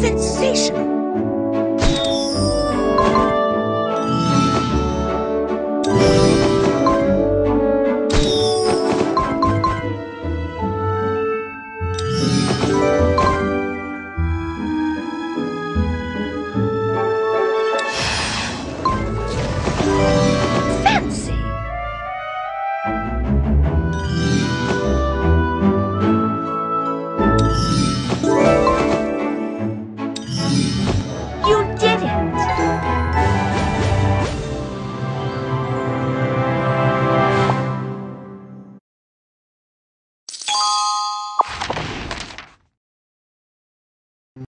Sensation!